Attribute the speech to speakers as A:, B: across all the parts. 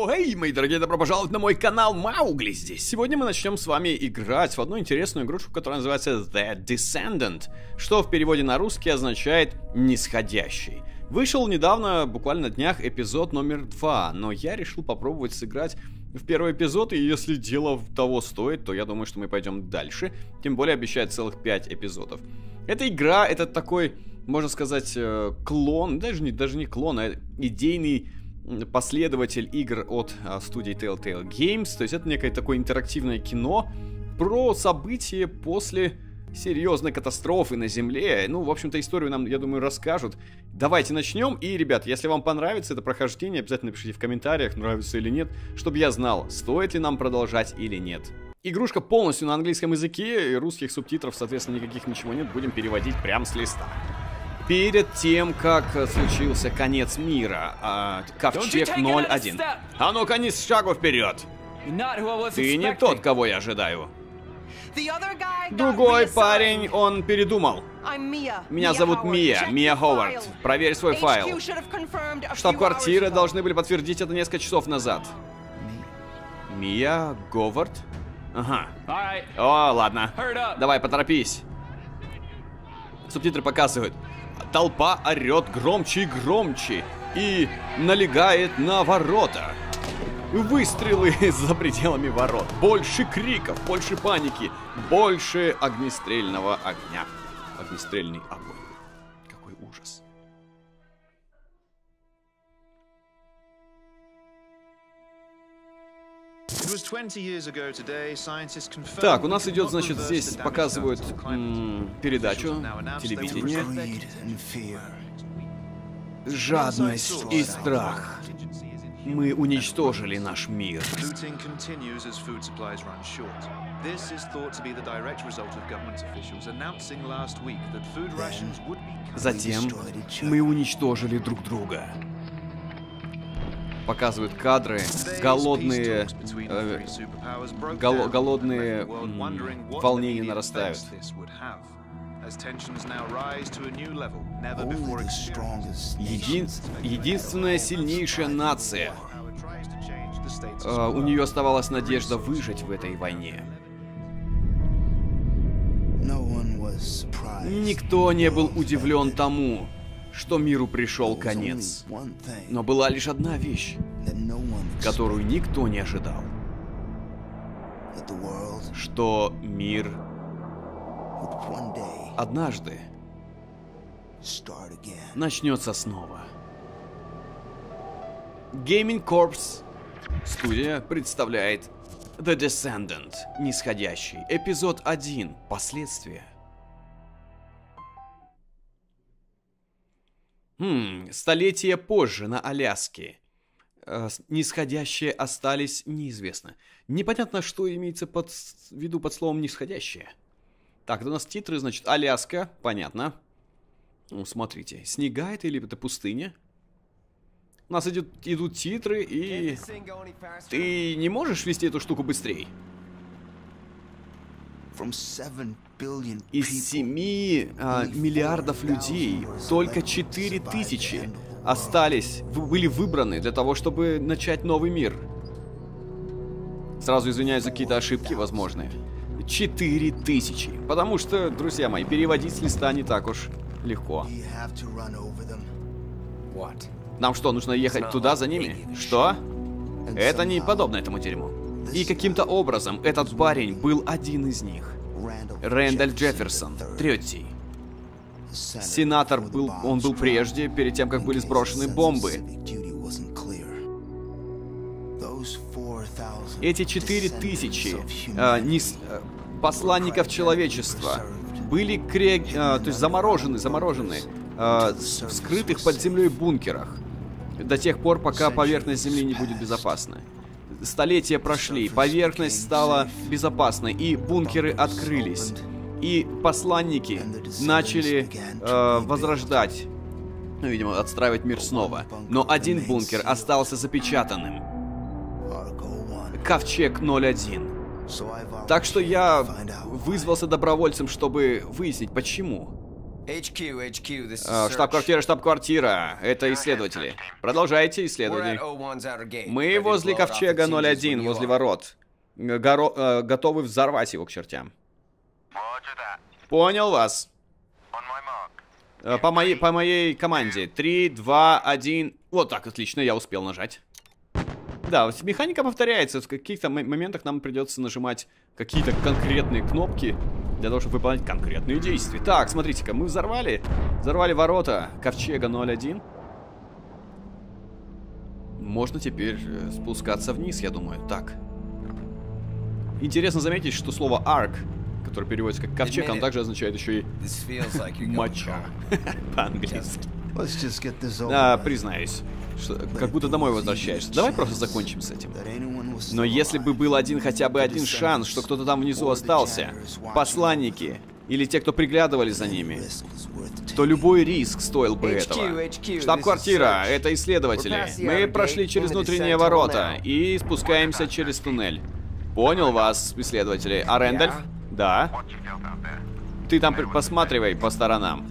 A: Йоу, эй, мои дорогие, добро пожаловать на мой канал Маугли здесь. Сегодня мы начнем с вами играть в одну интересную игрушку, которая называется The Descendant, что в переводе на русский означает «нисходящий». Вышел недавно, буквально на днях, эпизод номер два, но я решил попробовать сыграть в первый эпизод, и если дело того стоит, то я думаю, что мы пойдем дальше. Тем более обещает целых 5 эпизодов. Эта игра, это такой, можно сказать, э, клон, даже не, даже не клон, а идейный последователь игр от а, студии Telltale Games. То есть это некое такое интерактивное кино про события после серьезной катастрофы на Земле. Ну, в общем-то, историю нам, я думаю, расскажут. Давайте начнем. И, ребят, если вам понравится это прохождение, обязательно пишите в комментариях, нравится или нет, чтобы я знал, стоит ли нам продолжать или нет. Игрушка полностью на английском языке, и русских субтитров, соответственно, никаких ничего нет, будем переводить прямо с листа. Перед тем, как случился конец мира, а, Ковчег 01. А ну-ка, не с шагу вперед! Ты не тот, кого я ожидаю. Другой парень, он передумал. Меня зовут Мия, Мия Ховард. Проверь свой файл. Штаб-квартиры должны были подтвердить это несколько часов назад. Мия Говард? Ага. О, ладно. Давай, поторопись. Субтитры показывают. Толпа орет громче и громче и налегает на ворота. Выстрелы за пределами ворот. Больше криков, больше паники, больше огнестрельного огня. Огнестрельный огонь. Какой ужас. Так, у нас идет, значит, здесь показывают передачу, телевидение. Жадность и страх. Мы уничтожили наш мир. Затем мы уничтожили друг друга показывают кадры, голодные, э, гол, голодные волнения нарастают. Един, единственная сильнейшая нация. Э, у нее оставалась надежда выжить в этой войне. Никто не был удивлен тому, что миру пришел конец. Но была лишь одна вещь, которую никто не ожидал. Что мир однажды начнется снова. Gaming Corps студия представляет The Descendant, нисходящий, эпизод 1, последствия. Хм, столетия позже на Аляске. Э, нисходящие остались неизвестно. Непонятно, что имеется под в виду под словом нисходящие. Так, у нас титры, значит, Аляска, понятно. Ну, смотрите, снега это или это пустыня? У нас идут, идут титры, и... Ты не можешь вести эту штуку быстрее? Из 7 а, миллиардов людей только 4 тысячи остались, были выбраны для того, чтобы начать новый мир. Сразу извиняюсь за какие-то ошибки возможные. 4 тысячи. Потому что, друзья мои, переводить с листа не так уж легко. Нам что, нужно ехать туда за ними? Что? Это не подобно этому дерьму. И каким-то образом этот парень был один из них. Рэндаль Джефферсон, третий. Сенатор был, он был прежде, перед тем, как были сброшены бомбы. Эти четыре тысячи э, посланников человечества были кре... э, то есть заморожены, заморожены э, в скрытых под землей бункерах до тех пор, пока поверхность Земли не будет безопасна столетия прошли, поверхность стала безопасной, и бункеры открылись. И посланники начали э, возрождать, ну, видимо, отстраивать мир снова. Но один бункер остался запечатанным. Ковчег 01. Так что я вызвался добровольцем, чтобы выяснить, почему.
B: HQ, HQ, this is
A: А. Штаб-квартира, штаб-квартира. Это исследователи. Продолжайте исследование.
B: at O1's outer gate,
A: Мы возле ковчега
B: the seams
A: 01,
B: when you
A: возле ворот. Горо- э, готовы взорвать его к чертям. Понял вас. Э, По моей, по моей команде. 3, 2, 1. Вот так, отлично, я успел нажать. Да, вот механика повторяется. В каких-то моментах нам придется нажимать какие-то конкретные кнопки для того, чтобы выполнять конкретные действия. Так, смотрите-ка, мы взорвали. Взорвали ворота ковчега 01. Можно теперь э, спускаться вниз, я думаю. Так. Интересно заметить, что слово arc, которое переводится как ковчег, оно также означает еще и моча. По-английски. А,
C: with.
A: признаюсь, что, как будто домой возвращаешься. Давай просто закончим с этим. Но если бы был один хотя бы один шанс, что кто-то там внизу остался, посланники или те, кто приглядывали за ними, то любой риск стоил бы этого. Штаб-квартира, это исследователи. Мы прошли через внутренние ворота и спускаемся через туннель. Понял вас, исследователи. А Рэндальф? Да. Ты там посматривай по сторонам.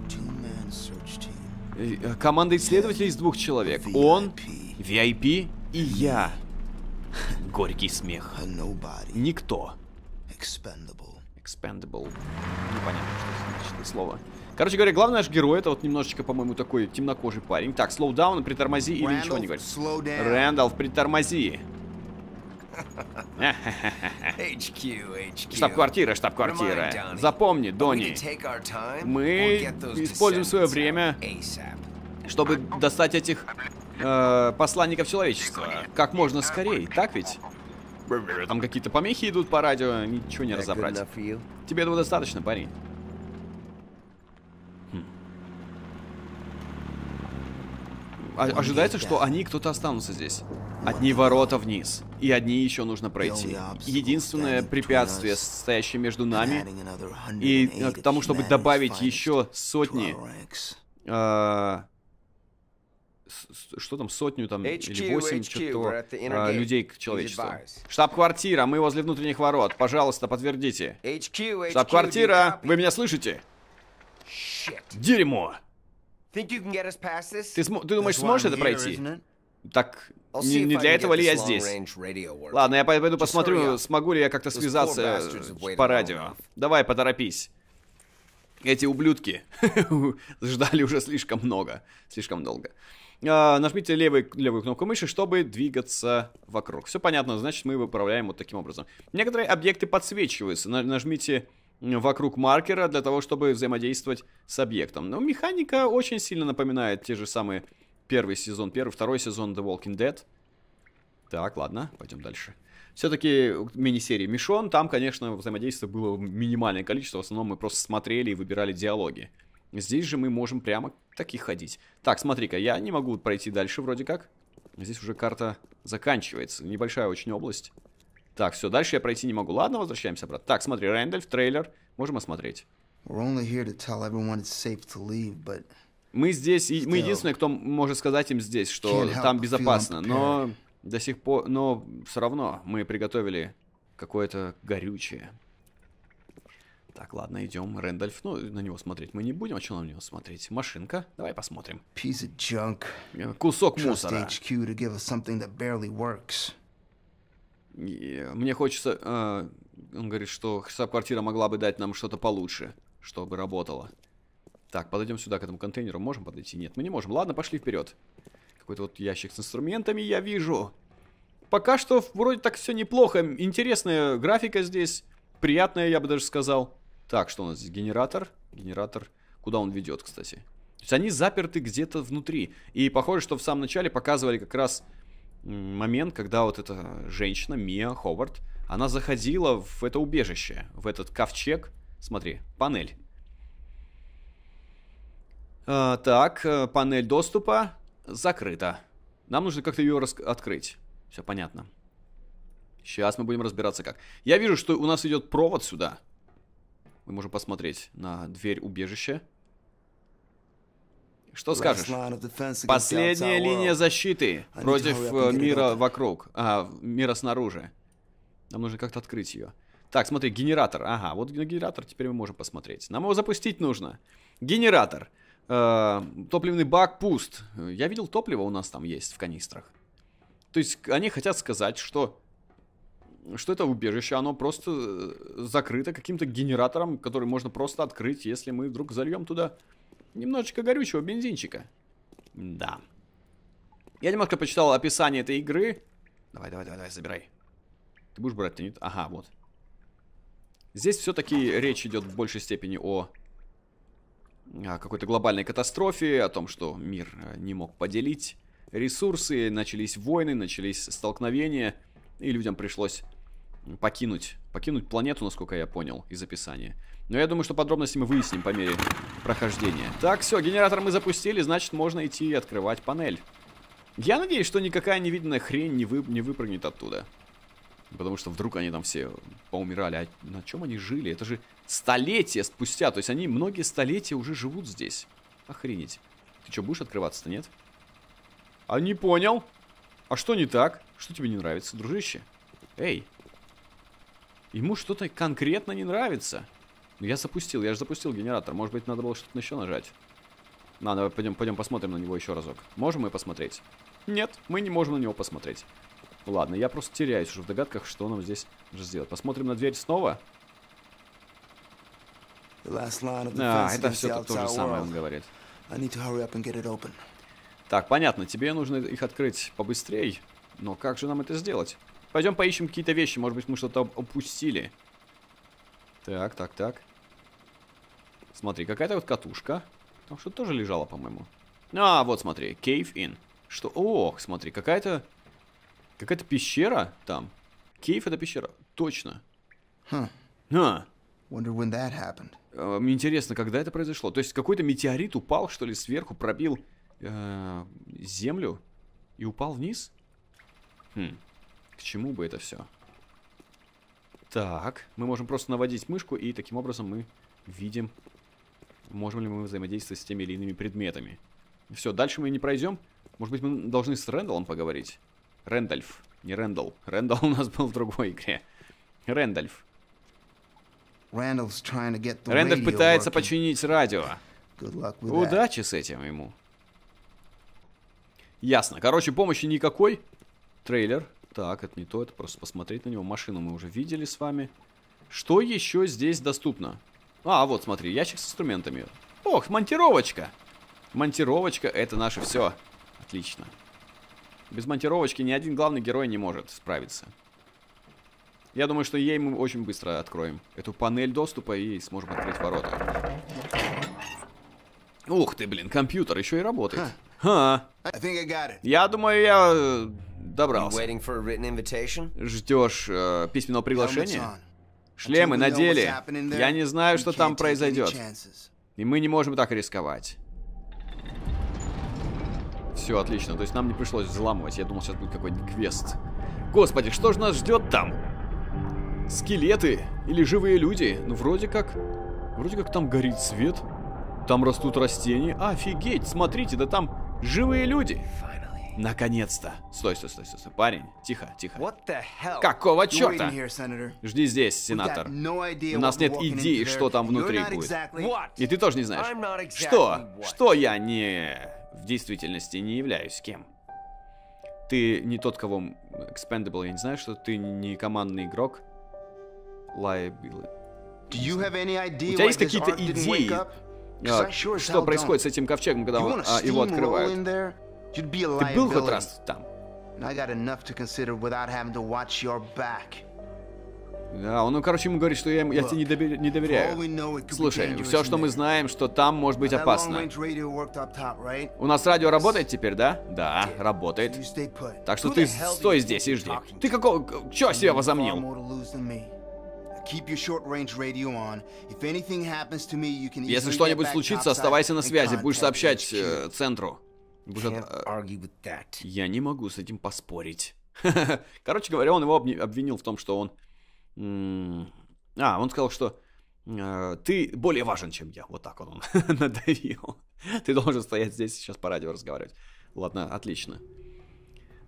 A: Команда исследователей из двух человек. Он, VIP и я. Горький смех. Никто.
C: Expendable.
A: Expendable. Непонятно, что значит это слово. Короче говоря, главный наш герой, это вот немножечко, по-моему, такой темнокожий парень. Так, slow down, притормози или ничего не говорит. Рэндалф, притормози. Штаб-квартира, штаб-квартира. Запомни, Донни, Мы используем свое время. чтобы достать этих э, посланников человечества как можно скорее, так ведь? Там какие-то помехи идут по радио, ничего не разобрать. Тебе этого достаточно, парень. Хм. А- ожидается, что они кто-то останутся здесь. Одни ворота вниз, и одни еще нужно пройти. Единственное препятствие, стоящее между нами,
C: Adding another 180
A: и э, к тому, чтобы добавить еще сотни, а, с- что там, сотню там,
B: HQ,
A: или восемь, что-то,
B: inner
A: а, людей к человечеству. Штаб-квартира, мы возле внутренних ворот. Пожалуйста, подтвердите. Штаб-квартира, вы меня слышите? Дерьмо! Ты, ты думаешь, сможешь это пройти? Так, не, не для
B: can
A: этого
B: get
A: ли я
B: this
A: здесь? Ладно, я пойду посмотрю, смогу ли я как-то связаться
B: waited
A: по радио. Давай, поторопись. Эти ублюдки ждали уже слишком много, слишком долго. А, нажмите левый, левую кнопку мыши, чтобы двигаться вокруг. Все понятно, значит мы выправляем вот таким образом. Некоторые объекты подсвечиваются. На- нажмите вокруг маркера для того, чтобы взаимодействовать с объектом. Но механика очень сильно напоминает те же самые первый сезон, первый, второй сезон The Walking Dead. Так, ладно, пойдем дальше. Все-таки мини-серии Мишон, там, конечно, взаимодействия было минимальное количество, в основном мы просто смотрели и выбирали диалоги. Здесь же мы можем прямо таки ходить. Так, смотри-ка, я не могу пройти дальше вроде как. Здесь уже карта заканчивается, небольшая очень область. Так, все, дальше я пройти не могу. Ладно, возвращаемся обратно. Так, смотри, Рэндальф, трейлер, можем осмотреть. Мы здесь, и мы единственные, кто может сказать им здесь, что там безопасно. Но до сих пор, но все равно мы приготовили какое-то горючее. Так, ладно, идем. Рэндальф, ну, на него смотреть мы не будем. А что на него смотреть? Машинка. Давай посмотрим.
C: piece of junk.
A: Кусок мусора.
C: HQ to give us something that barely works.
A: И Мне хочется... э, он говорит, что штаб-квартира могла бы дать нам что-то получше, чтобы работало. Так, подойдем сюда, к этому контейнеру. Можем подойти? Нет, мы не можем. Ладно, пошли вперед. Какой-то вот ящик с инструментами я вижу. Пока что вроде так все неплохо. Интересная графика здесь. Приятная, я бы даже сказал. Так, что у нас здесь? Генератор. Генератор. Куда он ведет, кстати? То есть они заперты где-то внутри. И похоже, что в самом начале показывали как раз момент, когда вот эта женщина, Мия Ховард, она заходила в это убежище, в этот ковчег. Смотри, панель. А, так, э, панель доступа закрыта. Нам нужно как-то ее рас- открыть. Все понятно. Сейчас мы будем разбираться как. Я вижу, что у нас идет провод сюда. Мы можем посмотреть на дверь убежища. Что скажешь? Последняя линия защиты против э, мира вокруг. А, мира снаружи. Нам нужно как-то открыть ее. Так, смотри, генератор. Ага, вот на генератор теперь мы можем посмотреть. Нам его запустить нужно. Генератор. Э, топливный бак пуст. Я видел топливо у нас там есть в канистрах. То есть они хотят сказать, что что это убежище, оно просто э, закрыто каким-то генератором, который можно просто открыть, если мы вдруг зальем туда немножечко горючего бензинчика. Да. Я немножко почитал описание этой игры. Давай, давай, давай, давай, забирай. Ты будешь брать-то нет? Ага, вот. Здесь все-таки речь идет в большей степени о, о какой-то глобальной катастрофе, о том, что мир э, не мог поделить ресурсы, начались войны, начались столкновения, и людям пришлось покинуть, покинуть планету, насколько я понял из описания. Но я думаю, что подробности мы выясним по мере прохождения. Так, все, генератор мы запустили, значит можно идти и открывать панель. Я надеюсь, что никакая невиданная хрень не, вы, не выпрыгнет оттуда. Потому что вдруг они там все поумирали. А на чем они жили? Это же столетия спустя. То есть они многие столетия уже живут здесь. Охренеть. Ты что, будешь открываться-то, нет? А не понял. А что не так? Что тебе не нравится, дружище? Эй. Ему что-то конкретно не нравится. Ну, я запустил, я же запустил генератор. Может быть, надо было что-то еще нажать. На, давай пойдем, пойдем посмотрим на него еще разок. Можем мы посмотреть? Нет, мы не можем на него посмотреть. Ладно, я просто теряюсь уже в догадках, что нам здесь же сделать. Посмотрим на дверь снова. А, это все то же самое, он говорит. Так, понятно, тебе нужно их открыть побыстрее. Но как же нам это сделать? Пойдем поищем какие-то вещи, может быть мы что-то упустили. Так, так, так. Смотри, какая-то вот катушка. Там что-то тоже лежало, по-моему. А, вот смотри, Cave In. Что? Ох, смотри, какая-то... Какая-то пещера там. Кейв это пещера. Точно.
C: Huh.
A: А.
C: Wonder when that happened.
A: Мне интересно, когда это произошло. То есть какой-то метеорит упал, что ли, сверху, пробил э, землю и упал вниз? Хм. К чему бы это все? Так, мы можем просто наводить мышку, и таким образом мы видим, можем ли мы взаимодействовать с теми или иными предметами. Все, дальше мы не пройдем. Может быть, мы должны с Рэндаллом поговорить? Рэндальф, не Рэндалл. Рэндалл у нас был в другой игре. Рэндальф. Рэндальф пытается починить радио. Удачи с этим ему. Ясно. Короче, помощи никакой. Трейлер. Так, это не то, это просто посмотреть на него. Машину мы уже видели с вами. Что еще здесь доступно? А, вот, смотри, ящик с инструментами. Ох, монтировочка. Монтировочка, это наше все. Отлично. Без монтировочки ни один главный герой не может справиться. Я думаю, что ей мы очень быстро откроем эту панель доступа и сможем открыть ворота. Ух ты, блин, компьютер еще и работает. Ха. Я думаю, я э, добрался. Ждешь э, письменного приглашения? Шлемы надели. Я не знаю, что там произойдет. И мы не можем так рисковать. Все, отлично. То есть нам не пришлось взламывать. Я думал, сейчас будет какой-нибудь квест. Господи, что же нас ждет там? Скелеты? Или живые люди? Ну, вроде как... Вроде как там горит свет. Там растут растения. Офигеть, смотрите, да там живые люди. Наконец-то. Стой, стой, стой, стой, стой. Парень, тихо, тихо. Какого черта? Жди здесь, сенатор. У нас нет идеи, что там внутри будет. И ты тоже не знаешь. Что? Что я не... В действительности не являюсь кем? Ты не тот, кого... Expendable, я не знаю, что ты не командный игрок. Liability. У тебя есть какие-то идеи, а, что происходит с этим ковчегом, когда а, его открывают? Ты был хоть раз там? Да, он, ну, короче, ему говорит, что я, я тебе не, доверя- не доверяю. Слушай, все, что мы знаем, что там может быть опасно. У нас радио работает теперь, да? Да, работает. Так что ты стой здесь и жди. Ты какого... Чё себе
C: Far
A: возомнил? Если что-нибудь случится, оставайся на связи, будешь сообщать э, центру. Э. Я не могу с этим поспорить. Короче говоря, он его обвинил в том, что он... А, он сказал, что э, ты более важен, чем я. Вот так вот он надавил. Ты должен стоять здесь сейчас по радио разговаривать. Ладно, отлично.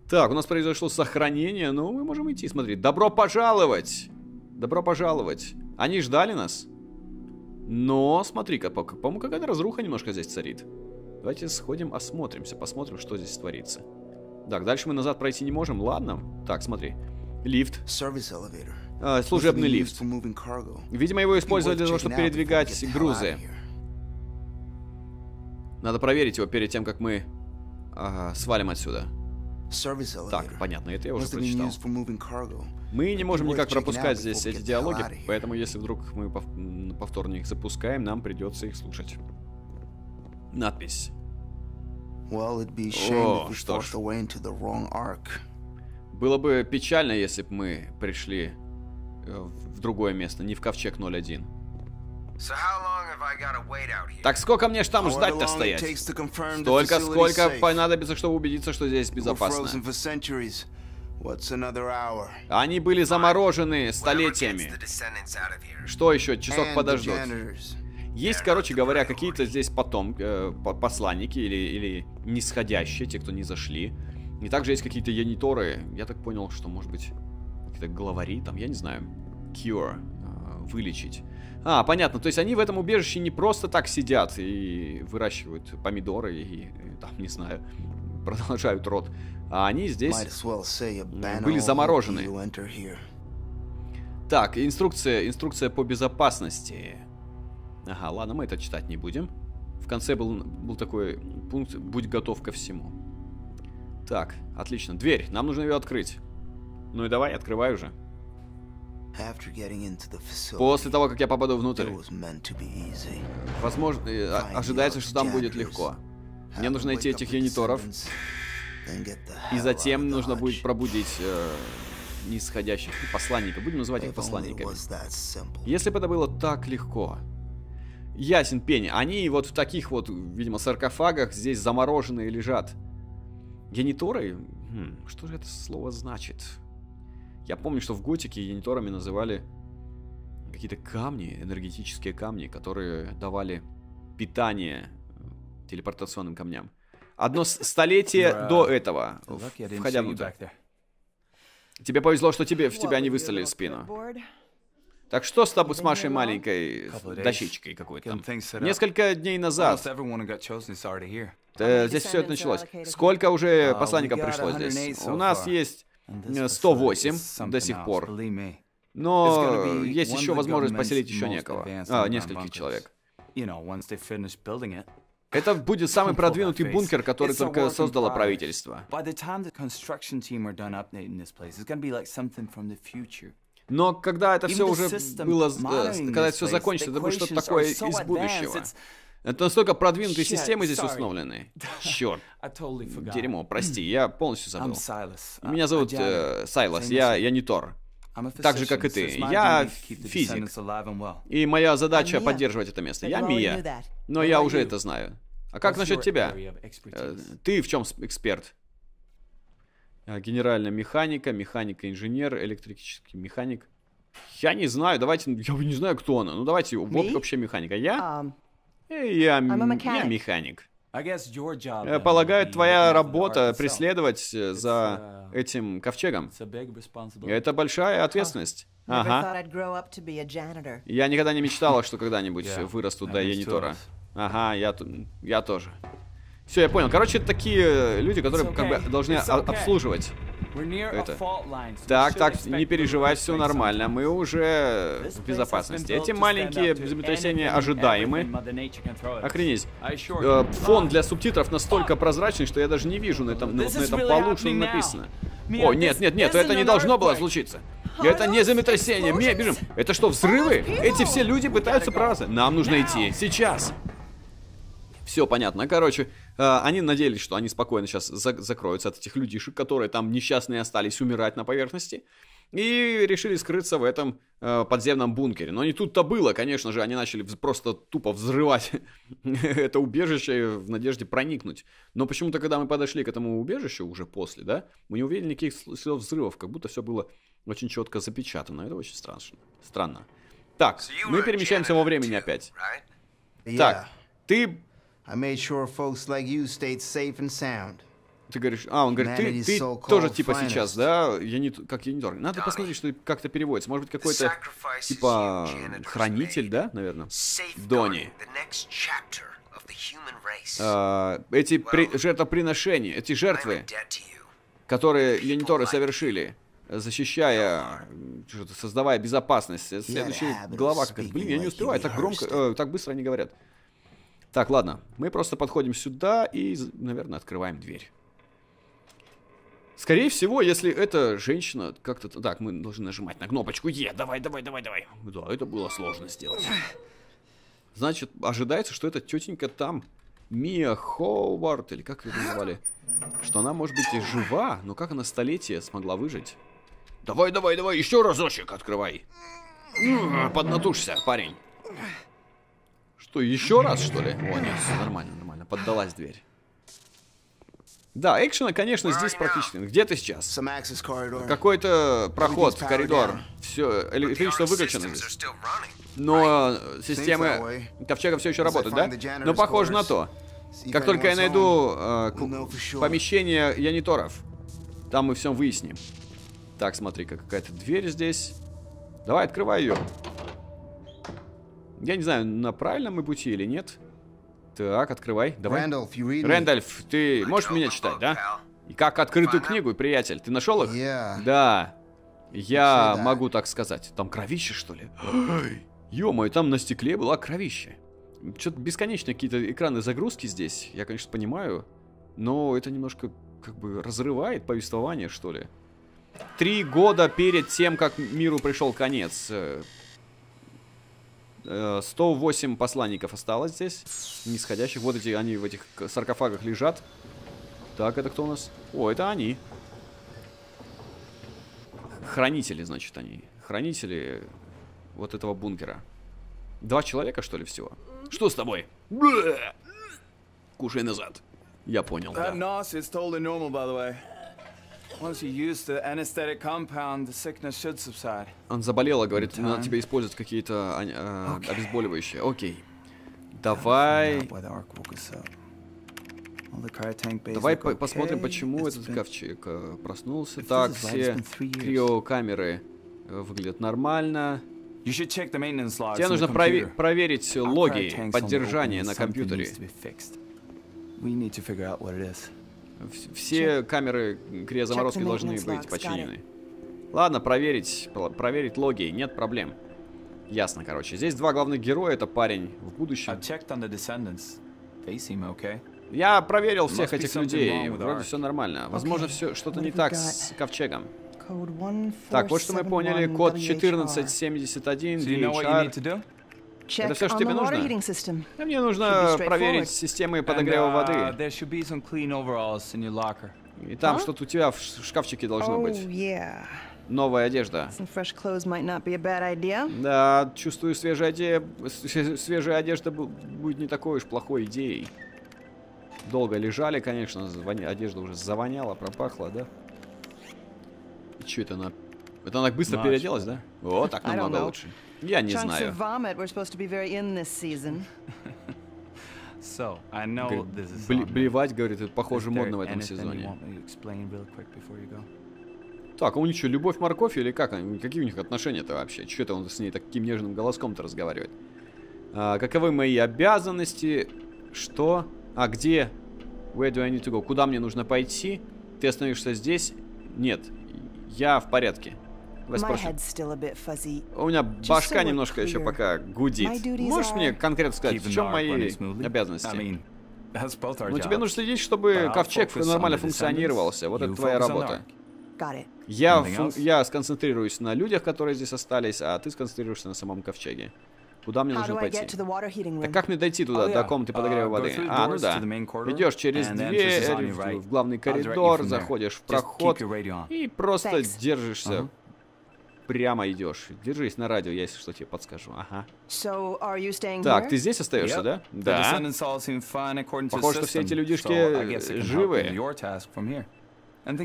A: Так, у нас произошло сохранение, но мы можем идти. Смотри, добро пожаловать! Добро пожаловать! Они ждали нас? Но, смотри-ка, по- по-моему, какая-то разруха немножко здесь царит. Давайте сходим, осмотримся, посмотрим, что здесь творится. Так, дальше мы назад пройти не можем, ладно. Так, смотри. Лифт. А, служебный лифт. Видимо, его использовали для того, чтобы передвигать грузы. Надо проверить его перед тем, как мы ага, свалим отсюда. Так, понятно, это я уже прочитал. Мы не можем никак пропускать здесь эти диалоги, поэтому если вдруг мы повторно их запускаем, нам придется их слушать. Надпись. О, что ж. Было бы печально, если бы мы пришли э, в другое место, не в ковчег 01.
B: So?
A: Так сколько мне ж там ждать-то стоять? Столько, сколько понадобится, чтобы убедиться, что здесь безопасно. Они были заморожены столетиями. Что еще? Часок подождут. Есть, короче говоря, какие-то здесь потом э, по- посланники или, или нисходящие, те, кто не зашли. И также есть какие-то яниторы. Я так понял, что, может быть, какие-то главари, там, я не знаю, cure, э, вылечить. А, понятно, то есть они в этом убежище не просто так сидят и выращивают помидоры и, и, там, не знаю, продолжают род. А они здесь...
C: Banner
A: были заморожены. Так, инструкция, инструкция по безопасности. Ага, ладно, мы это читать не будем. В конце был, был такой пункт «Будь готов ко всему». Так, отлично. Дверь, нам нужно ее открыть. Ну и давай, открывай уже. После того, как я попаду внутрь, возможно, э, а- ожидается, что там будет легко. Мне нужно найти этих
C: the
A: и затем нужно будет пробудить э, нисходящих посланников. Будем называть их посланниками. Если бы это было так легко. Ясен пень. Они вот в таких вот, видимо, саркофагах здесь замороженные лежат. Гениторы? Хм, что же это слово значит? Я помню, что в готике гениторами называли какие-то камни, энергетические камни, которые давали питание телепортационным камням. Одно столетие
D: You're, uh,
A: до этого, входя внутрь. Тебе повезло, что тебе, в тебя не выставили в спину. Так что с тобой с Машей маленькой дощечкой какой-то. Несколько дней назад э, здесь все это началось. Сколько уже
D: Uh,
A: посланников пришло
D: 108
A: здесь? У нас есть
D: And
A: э,
D: this
A: 108
D: facility is
A: до сих пор. Но есть еще возможность поселить еще некого. А, нескольких человек. Это будет самый продвинутый бункер, который только создало правительство. Но когда это все уже было, э, когда
D: this
A: все закончится, это будет что-то такое из будущего. Это настолько продвинутые системы здесь установлены. Черт, дерьмо, прости, я полностью забыл. Меня зовут э, Сайлас, я, я не Тор. Так же, как и ты. Я физик. И моя задача поддерживать это место. Я Мия. Но я уже это знаю. А как насчет тебя? Э? Ты в чем эксперт? Э, Генеральная механика, механика-инженер, электрический механик. Я не знаю, давайте, я не знаю, кто она. Ну давайте,
E: Me?
A: общая механика. Я?
E: Um,
A: Э, Я, я механик.
D: Job
A: Э, Полагаю, твоя работа преследовать э, за
D: uh,
A: этим ковчегом. Это большая ответственность. Ага. Я никогда не мечтала, что когда-нибудь вырасту до Янитора. Ага, я, я тоже. Все, я понял. Короче, это такие люди, которые
D: It's
A: как бы
D: okay.
A: должны
D: okay.
A: обслуживать. Это. Так, так, не переживай, все нормально. Мы уже в безопасности. Эти маленькие землетрясения ожидаемы. Охренеть. Э. Фон для субтитров настолько прозрачный, что я даже не вижу на этом, на, вот этом полу, что написано. О, нет, нет, нет, это не должно было случиться. Это не землетрясение. Мия, бежим. Это что, взрывы? Эти все люди пытаются прорваться. Нам нужно идти. Сейчас. Все понятно. Короче, э, они надеялись, что они спокойно сейчас закроются от этих людишек, которые там несчастные остались умирать на поверхности. И решили скрыться в этом э, подземном бункере. Но не тут-то было, конечно же, они начали просто тупо взрывать это убежище в надежде проникнуть. Но почему-то, когда мы подошли к этому убежищу уже после, да, мы не увидели никаких сл- следов взрывов, как будто все было очень четко запечатано. Это очень страшно. Странно. Так, мы перемещаемся во времени опять. Так, ты
C: I made sure folks like you stayed safe and sound.
A: Ты говоришь, а, он говорит, ты, ты тоже типа сейчас, да, я не, как я не торг. Надо
B: Donnie.
A: посмотреть, что как-то переводится. Может быть, какой-то,
B: sacrifices
A: типа, хранитель,
B: made,
A: да, наверное? Донни. А, эти при- жертвоприношения, эти жертвы, которые юниторы совершили, защищая, создавая безопасность. Следующая глава как
C: speaking
A: Блин, я не успеваю, так громко, э, так быстро они говорят. Так, ладно, мы просто подходим сюда и, наверное, открываем дверь. Скорее всего, если эта женщина как-то... Так, мы должны нажимать на кнопочку Е. Давай, давай, давай, давай. Да, это было сложно сделать. Значит, ожидается, что эта тетенька там, Мия Ховард, или как ее называли, что она, может быть, и жива, но как она столетие смогла выжить? Давай, давай, давай, еще разочек открывай. Поднатужься, парень. Что, еще раз, что ли? О, нет, все нормально, нормально. Поддалась дверь. Да, экшена, конечно, здесь практически. Где ты сейчас? Какой-то проход, коридор. Все, электричество выключено здесь. Но системы ковчега все еще работают, да? Ну, похоже на то. Как только я найду э, помещение яниторов, там мы все выясним. Так, смотри-ка, какая-то дверь здесь. Давай, открывай ее. Я не знаю, на правильном мы пути или нет. Так, открывай, давай. Рэндальф, ты можешь меня читать, да? И как открытую книгу, приятель. Ты нашел их?
C: Yeah.
A: Да. Я могу так сказать. Там кровище, что ли? Ё-моё, там на стекле была кровище. Что-то бесконечно какие-то экраны загрузки здесь. Я, конечно, понимаю. Но это немножко как бы разрывает повествование, что ли. Три года перед тем, как миру пришел конец. Э, э, 108 посланников осталось здесь. Нисходящих. Вот эти, они в этих саркофагах лежат. Так, это кто у нас? О, это они. Хранители, значит, они. Хранители вот этого бункера. Два человека, что ли, всего? Что с тобой? Кушай назад. Я понял, да. Он заболел, говорит, надо тебе использовать какие-то ань- э, обезболивающие. Окей. Давай, давай по- посмотрим, почему этот ковчег э, проснулся. Так, все криокамеры э, выглядят нормально. Тебе нужно прове- проверить логи поддержания
D: open
A: на компьютере.
D: needs to be fixed. We need to figure out what it is.
A: Все камеры криозаморозки должны быть починены. Ладно, проверить, про- проверить логи, нет проблем. Ясно, короче. Здесь два главных героя, это парень в будущем.
D: Okay.
A: Я проверил всех этих людей, вроде все нормально. Возможно, все что-то не так с ковчегом.
E: Code 1
A: Так, вот что мы поняли, код 1471
D: So you know what you need to
A: DHR. Это всё, что тебе нужно? А Мне нужно проверить системы подогрева
D: uh,
A: воды.
D: Locker.
A: И там что-то у тебя в шкафчике должно
E: Oh,
A: быть.
E: yeah.
A: Новая одежда. Да, чувствую, свежая, оде... све- свежая одежда бу- будет не такой уж плохой идеей. Долго лежали, конечно, одежда уже завоняла, пропахла, да? И что это она... Это она быстро переоделась, да? О, так намного лучше. Я не знаю. блевать, говорит, это похоже модно в этом сезоне. Так, а у них что, любовь, морковь или как? Какие у них отношения-то вообще? Что это он с ней таким нежным голоском-то разговаривает? А, каковы мои обязанности? Что? А где? Where do I need to go? Куда мне нужно пойти? Ты остановишься здесь? Нет. Я в порядке.
E: Fuzzy.
A: У меня башка немножко еще пока гудит. Можешь мне конкретно сказать, в чем мои обязанности? Ну, тебе нужно следить, чтобы ковчег нормально функционировался. Вот это твоя работа. Я, я сконцентрируюсь на людях, которые здесь остались, а ты сконцентрируешься на самом ковчеге. Куда мне нужно пойти? Так как мне дойти туда,
D: Oh,
A: до комнаты подогрева
D: Uh,
A: воды? А, ну да. Идешь через дверь
D: your
A: в- главный коридор, заходишь в проход и просто держишься. Прямо идешь. Держись на радио, я если что тебе подскажу. Ага.
E: So, are you staying
A: Так,
E: here?
A: ты здесь остаешься,
D: Yep.
A: да? Да. Похоже, что все эти людишки
D: so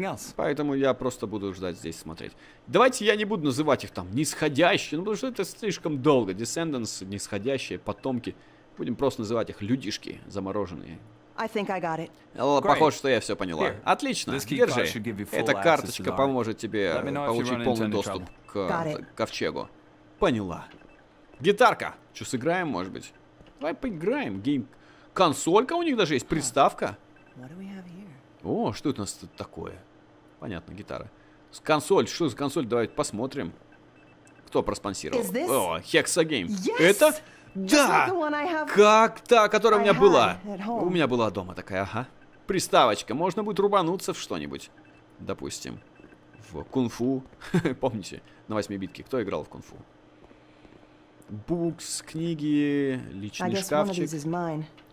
D: else?
A: Поэтому я просто буду ждать здесь смотреть. Давайте я не буду называть их там нисходящие, ну потому что это слишком долго. Descendants, нисходящие, потомки. Будем просто называть их людишки замороженные.
E: I think I got it.
A: Л-
D: Great.
A: Похоже, что я все поняла.
D: Here.
A: Отлично, держи. Эта карточка поможет тебе получить полный доступ к ковчегу. Поняла. Гитарка. Что, сыграем, может быть? Давай поиграем. Гейм... Консолька у них даже есть, приставка. О, что это у нас тут такое? Понятно, гитара. С- Консоль, что за консоль? Давайте посмотрим. Кто проспонсировал? О, Hexagame.
E: Yes!
A: Это? Да! Как та, которая у меня была. У меня была дома такая, ага. Приставочка. Можно будет рубануться в что-нибудь. Допустим. В кунг-фу. Помните, на восьмибитке кто играл в кунг-фу? Букс, книги, личный шкафчик.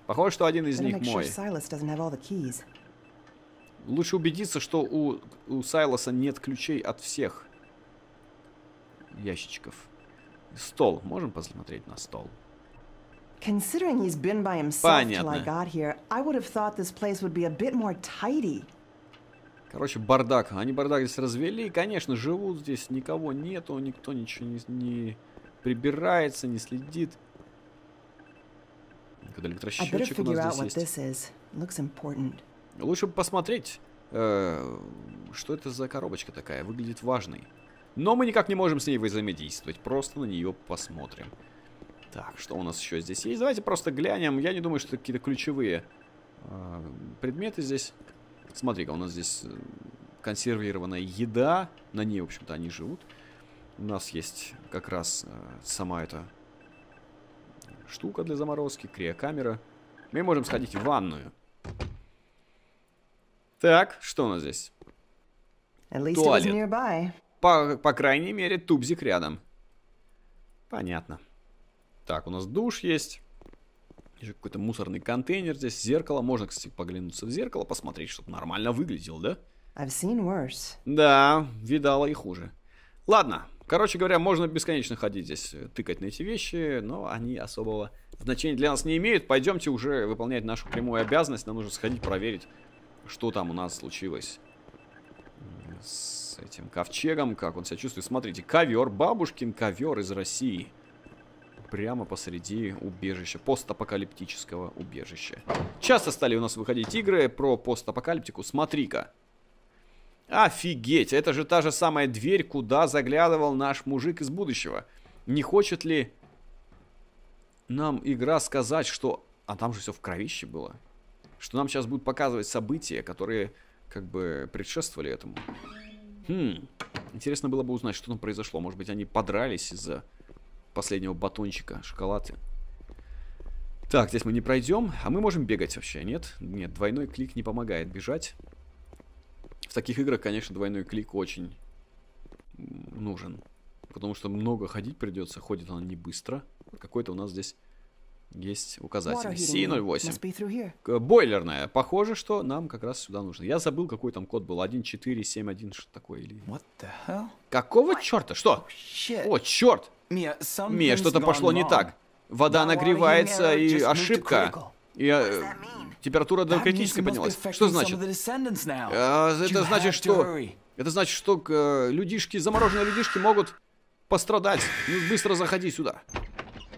A: Похоже, что один из них мой. Лучше убедиться, что у, у Сайлоса нет ключей от всех ящичков. Стол. Можем посмотреть на стол?
E: Considering he's been by himself till I got here, I would have thought this place would be a bit more tidy.
A: Короче, бардак. Они бардак здесь развели. Конечно, живут здесь, никого нету, никто ничего не, не прибирается, не следит. Когда электросчетчик у нас здесь есть. Лучше бы посмотреть, э, что это за коробочка такая. Выглядит важной. Но мы никак не можем с ней взаимодействовать. Просто на нее посмотрим. Так, что у нас еще здесь есть? Давайте просто глянем. Я не думаю, что какие-то ключевые э, предметы здесь. Смотри-ка, у нас здесь э, консервированная еда. На ней, в общем-то, они живут. У нас есть как раз э, сама эта штука для заморозки, криокамера. Мы можем сходить в ванную. Так, что у нас здесь? Туалет. По, по крайней мере, тубзик рядом. Понятно. Так, у нас душ есть. Еще какой-то мусорный контейнер здесь. Зеркало. Можно, кстати, поглянуться в зеркало, посмотреть, чтобы нормально выглядел, да?
E: I've seen worse.
A: Да, видала и хуже. Ладно. Короче говоря, можно бесконечно ходить здесь, э, тыкать на эти вещи, но они особого значения для нас не имеют. Пойдемте уже выполнять нашу прямую обязанность. Нам нужно сходить проверить, что там у нас случилось с этим ковчегом, как он себя чувствует. Смотрите, ковер, бабушкин ковер из России. Прямо посреди убежища, постапокалиптического убежища. Часто стали у нас выходить игры про постапокалиптику. Смотри-ка. Офигеть, это же та же самая дверь, куда заглядывал наш мужик из будущего. Не хочет ли нам игра сказать, что... А там же все в кровище было. Что нам сейчас будут показывать события, которые как бы предшествовали этому. Хм, интересно было бы узнать, что там произошло. Может быть, они подрались из-за последнего батончика шоколады. Так, здесь мы не пройдем. А мы можем бегать вообще, нет? Нет, двойной клик не помогает бежать. В таких играх, конечно, двойной клик очень нужен. Потому что много ходить придется. Ходит он не быстро. Какой-то у нас здесь есть указатель.
E: heating room.
A: C08.
E: Must be through here.
A: К- Бойлерная. Похоже, что нам как раз сюда нужно. Я забыл, какой там код был. 1471, что такое. Или...
D: What the hell?
A: Какого черта? Что?
D: Shit.
A: О, черт! Мия, что-то пошло не
D: wrong.
A: так. Вода
D: Now our
A: нагревается и ошибка. И э, температура до критической поднялась. Что значит?
D: now.
A: Это значит, что... Это значит, что э, людишки, замороженные людишки могут пострадать. Ну, быстро заходи сюда.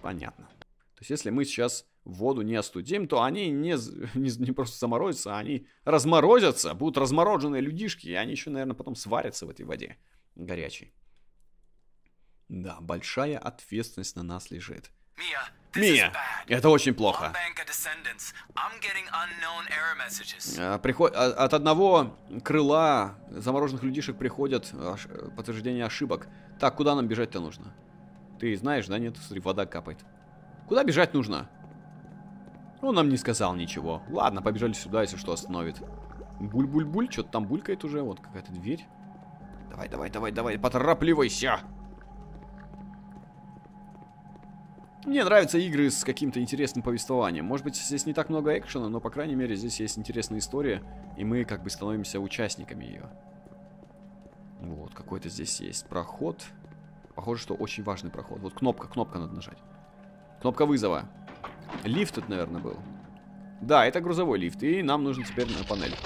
A: Понятно. То есть, если мы сейчас воду не остудим, то они не, не, не просто заморозятся, а они разморозятся, будут размороженные людишки, и они еще, наверное, потом сварятся в этой воде горячей. Да, большая ответственность на нас лежит. Мия,
F: bad.
A: это очень плохо. А, приход- а- От одного крыла замороженных людишек приходят аш- подтверждения ошибок. Так, куда нам бежать-то нужно? Ты знаешь, да, нет? Смотри, вода капает. Куда бежать нужно? Он нам не сказал ничего. Ладно, побежали сюда, если что, остановит. Буль-буль-буль, что-то там булькает уже. Вот какая-то дверь. Давай, давай, давай, давай, поторапливайся. Мне нравятся игры с каким-то интересным повествованием. Может быть, здесь не так много экшена, но, по крайней мере, здесь есть интересная история, и мы как бы становимся участниками ее. Вот, какой-то здесь есть проход. Похоже, что очень важный проход. Вот кнопка, кнопка надо нажать. Кнопка вызова. Лифт тут, наверное, был. Да, это грузовой лифт, и нам нужно теперь на панель.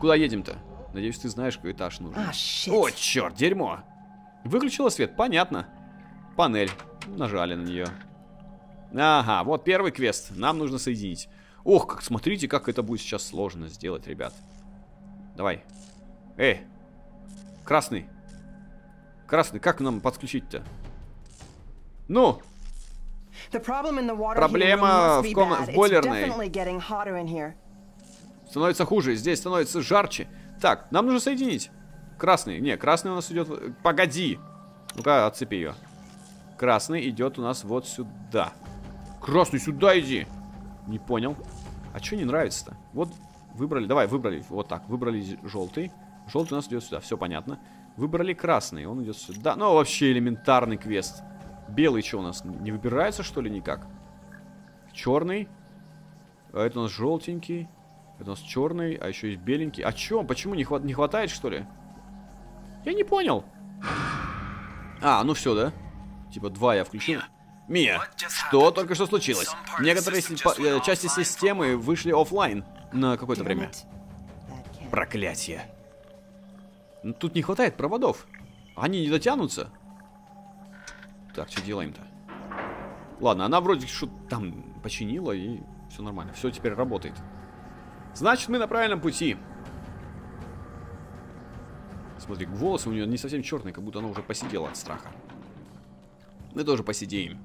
A: Куда едем-то? Надеюсь, ты знаешь, какой этаж нужен.
E: Shit.
A: О, черт, дерьмо. Выключила свет, понятно. Панель. Нажали на нее. Ага, вот первый квест. Нам нужно соединить. Ох, как смотрите, как это будет сейчас сложно сделать, ребят. Давай. Эй, красный. Красный, как нам подключить-то? Ну,
E: The problem in the water
A: Проблема в ком- в бойлерной. становится хуже, здесь становится жарче. Так, нам нужно соединить. Красный, не, красный у нас идет... Погоди. Ну-ка, отцепи ее. Красный идет у нас вот сюда. Красный, сюда иди. Не понял. А что не нравится-то? Вот выбрали, давай, выбрали, вот так, выбрали желтый. Желтый у нас идет сюда, все понятно. Выбрали красный, он идет сюда. Ну, вообще элементарный квест. Белый что у нас, не выбирается, что ли, никак? Черный. А это у нас желтенький. Это у нас черный, а еще есть беленький. А чё? Почему не, хват- не хватает, что ли? Я не понял. А, ну все, да? Типа два я включил. Мия, что только что случилось? Некоторые си- э, части системы вышли оффлайн на какое-то время. Проклятие. Тут не хватает проводов. Они не дотянутся. Так, что делаем-то? Ладно, она вроде что там починила и все нормально. Все теперь работает. Значит, мы на правильном пути. Смотри, волосы у нее не совсем черные, как будто она уже посидела от страха. Мы тоже посидеем.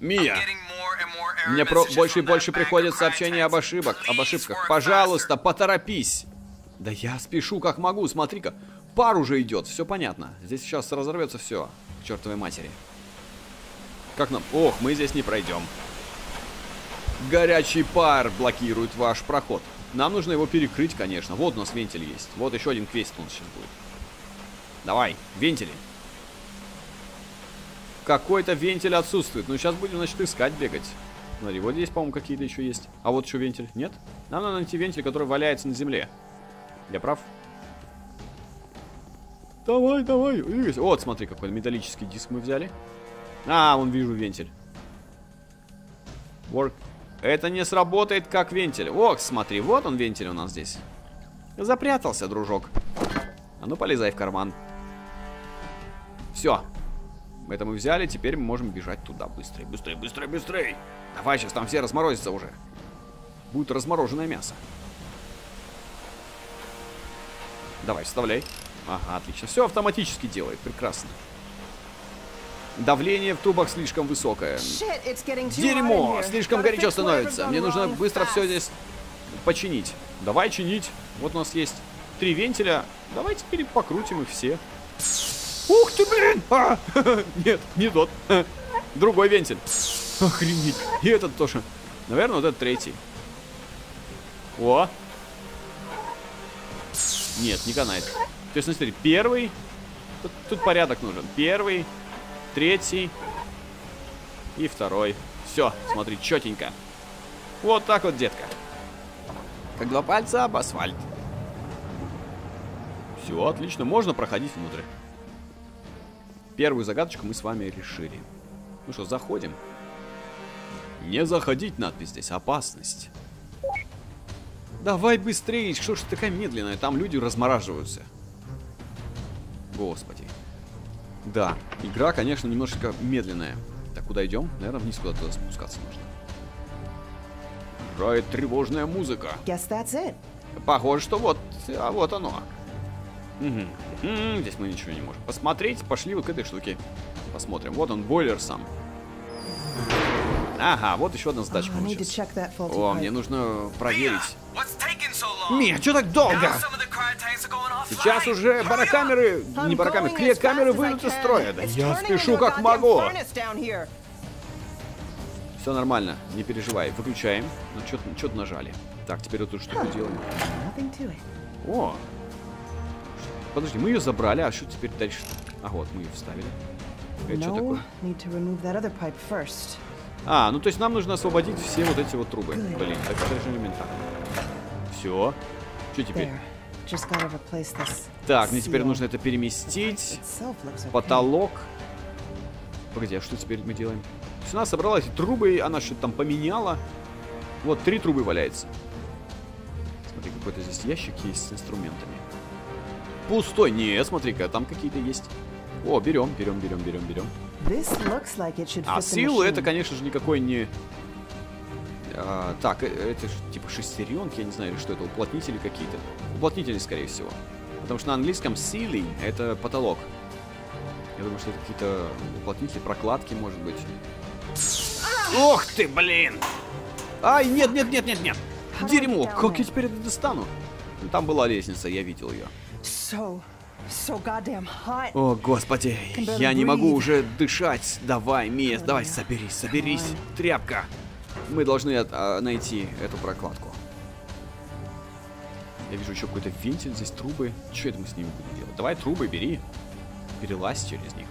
F: More error
A: Мне про- больше и больше приходят сообщения об ошибок, об ошибках. Пожалуйста, поторопись. Да я спешу как могу, смотри-ка. Пар уже идет, все понятно. Здесь сейчас разорвется все, к чертовой матери. Как нам? Ох, мы здесь не пройдем. Горячий пар блокирует ваш проход. Нам нужно его перекрыть, конечно. Вот у нас вентиль есть. Вот еще один квест у нас сейчас будет. Давай, вентили. Какой-то вентиль отсутствует. Ну, сейчас будем, значит, искать, бегать. Смотри, вот здесь, по-моему, какие-то еще есть. А вот еще вентиль. Нет? Нам надо найти вентиль, который валяется на земле. Я прав? Давай, давай. двигайся. Вот, смотри, какой металлический диск мы взяли. А, вон вижу вентиль. Work. Это не сработает как вентиль. Ох, смотри, вот он вентиль у нас здесь. Запрятался, дружок. А ну, полезай в карман. Все. Это мы взяли, теперь мы можем бежать туда. Быстрее, быстрее, быстрее, быстрее. Давай, сейчас там все разморозятся уже. Будет размороженное мясо. Давай, вставляй. Ага, отлично. Все автоматически делает, прекрасно. Давление в трубах слишком высокое. Дерьмо! Слишком горячо становится. Мне нужно быстро все здесь починить. Давай чинить. Вот у нас есть три вентиля. Давай теперь покрутим их все. Ух ты, блин! А! Нет, не тот. Другой вентиль. Охренеть. И этот тоже. Наверное, вот этот третий. О! Нет, не канает. То есть, смотри, первый... Тут, тут порядок нужен. Первый, третий и второй. Все, смотри, четенько. Вот так вот, детка. Как два пальца об асфальт. Все, отлично, можно проходить внутрь. Первую загадочку мы с вами решили. Ну что, заходим. Не заходить надпись здесь, опасность. Давай быстрее, что ж ты такая медленная, там люди размораживаются. Господи. Да, игра, конечно, немножечко медленная. Так, куда идем? Наверное, вниз куда-то спускаться нужно. Играет тревожная музыка.
E: Guess that's it.
A: Похоже, что вот, а вот оно. Мгм. М, Здесь мы ничего не можем посмотреть. Пошли вот к этой штуке. Посмотрим. Вот он, бойлер сам. Ага, вот еще одна
E: Oh,
A: задачка
E: faulty
A: О, мне нужно проверить. Мия, что так долго? Сейчас уже барокамеры, не барокамеры, клет-камеры выйдут из строя. Да я спешу как могу. Все нормально, не переживай. Выключаем. Ну, что-то нажали. Так, теперь эту штуку делаем. О! Подожди, мы ее забрали, а что теперь дальше? А вот, мы ее вставили. Это что такое? А, ну то есть нам нужно освободить все вот эти вот трубы. Блин, так это же элементарно. Все. Что теперь? Так, мне теперь нужно это переместить. Потолок. Погоди, а что теперь мы делаем? То есть она собрала эти трубы, она что-то там поменяла. Вот, три трубы валяется. Смотри, какой-то здесь ящик есть с инструментами. Пустой. Не, смотри-ка, там какие-то есть. О, берем, берем, берем, берем, берем.
E: Like
A: А силу это, конечно же, никакой не А, так, э, это типа шестеренки, я не знаю, что это, уплотнители какие-то. Уплотнители, скорее всего. Потому что на английском ceiling это потолок. Я думаю, что это какие-то уплотнители, прокладки, может быть. Ох ты, блин! Ай, нет, нет, нет, нет, нет! Дерьмо! Как я теперь это достану? Ну, Там была лестница, я видел ее. О, господи, я не могу уже дышать. Давай, Мия, давай, соберись, соберись. Тряпка. Мы должны а, найти эту прокладку. Я вижу еще какой-то вентиль, здесь трубы. Что это мы с ними будем делать? Давай трубы бери. Перелазь через них.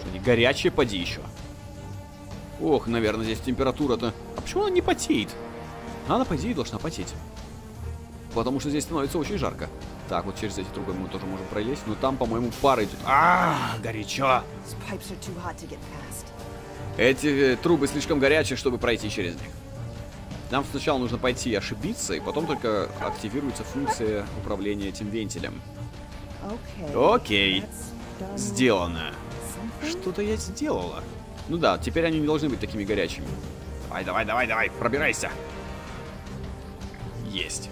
A: Что они горячие, поди еще. Ох, наверное, здесь температура-то... А почему она не потеет? Она, по идее, должна потеть. Потому что здесь становится очень жарко. Так, вот через эти трубы мы тоже можем пролезть. Но там, по-моему, пара идет. А, горячо.
E: These pipes
A: Эти э, трубы слишком горячие, чтобы пройти через них. Нам сначала нужно пойти и ошибиться, и потом только активируется функция управления этим вентилем. Окей. Сделано. Что-то я сделала. Ну да, теперь они не должны быть такими горячими. Давай, давай, давай, давай, пробирайся. Есть.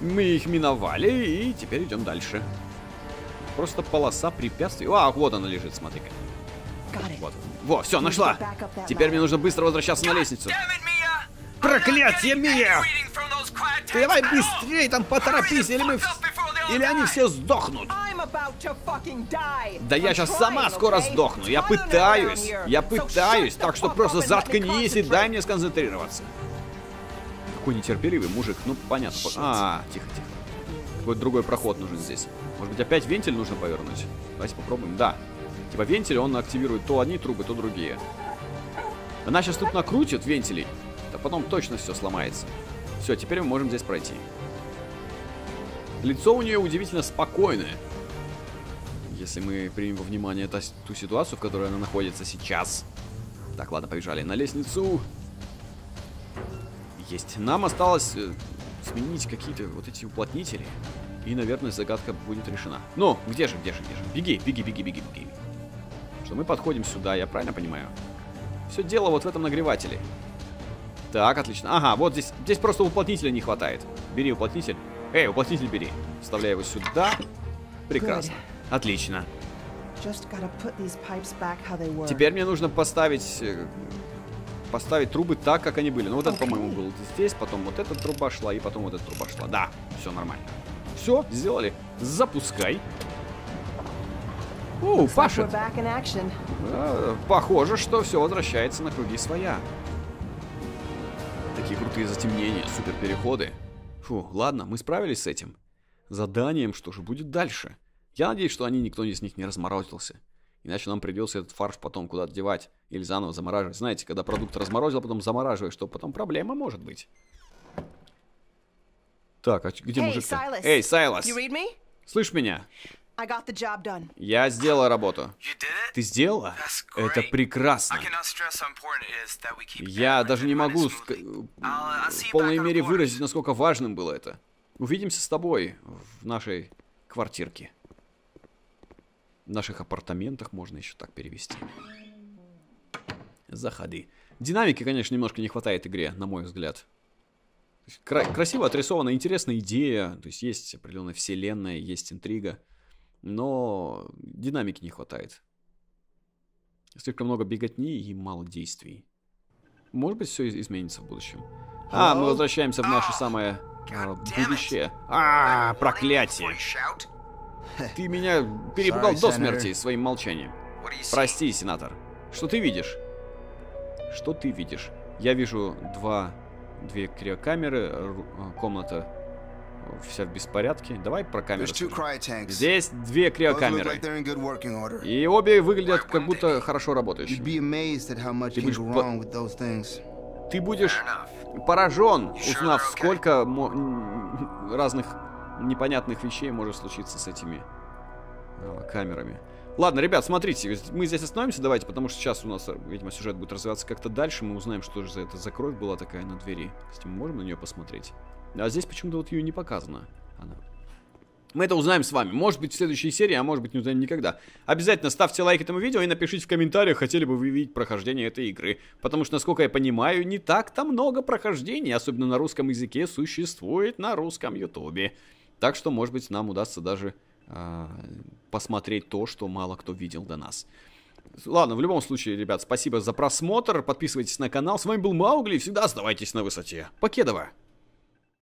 A: Мы их миновали, и теперь идем дальше. Просто полоса препятствий. А, вот она лежит, смотри-ка. Вот. Во, все, нашла. Теперь мне нужно быстро возвращаться на лестницу. Проклятие, Мия! Ты давай быстрее там поторопись, или мы... Или они все сдохнут. Да я сейчас сама скоро сдохну. Я пытаюсь. Я пытаюсь. Так что просто заткнись и дай мне сконцентрироваться. Какой нетерпеливый мужик. Ну, понятно. А, тихо, тихо. Какой другой проход нужен здесь. Может быть, опять вентиль нужно повернуть? Давайте попробуем. Да. Типа вентиль, он активирует то одни трубы, то другие. Она сейчас тут накрутит вентилей. Да потом точно все сломается. Все, теперь мы можем здесь пройти. Лицо у нее удивительно спокойное. Если мы примем во внимание та- ту ситуацию, в которой она находится сейчас. Так, ладно, побежали на лестницу. Есть. Нам осталось э, сменить какие-то вот эти уплотнители. И, наверное, загадка будет решена. Ну, где же, где же, где же? Беги, беги, беги, беги, беги. Что мы подходим сюда, я правильно понимаю? Все дело вот в этом нагревателе. Так, отлично. Ага, вот здесь, здесь просто уплотнителя не хватает. Бери уплотнитель. Эй, уплотнитель бери. Вставляй его сюда. Прекрасно. Отлично. Теперь мне нужно поставить э, поставить трубы так, как они были. Ну вот это,
E: Окей.
A: по-моему, было здесь, потом вот эта труба шла, и потом вот эта труба шла. Да, все нормально. Все, сделали. Запускай. О, пашет. А, Похоже, что все возвращается на круги своя. Такие крутые затемнения, супер переходы. Фу, ладно, мы справились с этим. Заданием, что же будет дальше? Я надеюсь, что они никто из них не разморозился. Иначе нам придется этот фарш потом куда-то девать или заново замораживать. Знаете, когда продукт разморозил, а потом замораживаешь, что потом проблема может быть. Так, а где
E: Hey,
A: мужик-то?
E: Silas.
A: Эй, Сайлас!
E: Read me?
A: Слышь меня?
E: I got the job done.
A: Я сделала работу.
F: You did it?
A: Ты сделала?
F: That's
A: Это
F: great.
A: прекрасно. Я даже не могу в полной мере выразить, насколько важным было это. Увидимся с тобой в нашей квартирке. В наших апартаментах можно еще так перевести. Заходи. Динамики, конечно, немножко не хватает игре, на мой взгляд. Кра- красиво отрисована, интересная идея. То есть есть определенная вселенная, есть интрига. Но динамики не хватает. Слишком много беготни и мало действий. Может быть, все изменится в будущем. А, мы возвращаемся в наше самое а, будущее. А, проклятие! Ты меня перепугал
C: Sorry,
A: до
C: Senator.
A: смерти своим молчанием. Прости, сенатор. Что ты видишь? Что ты видишь? Я вижу два, две криокамеры, а, комната э, вся в беспорядке. Давай про камеры. Здесь две криокамеры. И обе выглядят как будто хорошо работающими. Ты будешь по-. Ты будешь поражен, узнав, сколько разных непонятных вещей может случиться с этими э, камерами. Ладно, ребят, смотрите, мы здесь остановимся, давайте, потому что сейчас у нас, видимо, сюжет будет развиваться как-то дальше, мы узнаем, что же за это за кровь была такая на двери. Кстати, мы можем на нее посмотреть? А здесь почему-то вот ее не показано. Она. Мы это узнаем с вами. Может быть, в следующей серии, а может быть, не узнаем никогда. Обязательно ставьте лайк этому видео и напишите в комментариях, хотели бы вы видеть прохождение этой игры. Потому что, насколько я понимаю, не так-то много прохождений, особенно на русском языке, существует на русском ютубе. Так что, может быть, нам удастся даже э, посмотреть то, что мало кто видел до нас. Ладно, в любом случае, ребят, спасибо за просмотр. Подписывайтесь на канал. С вами был Маугли. Всегда оставайтесь на высоте. Покедова.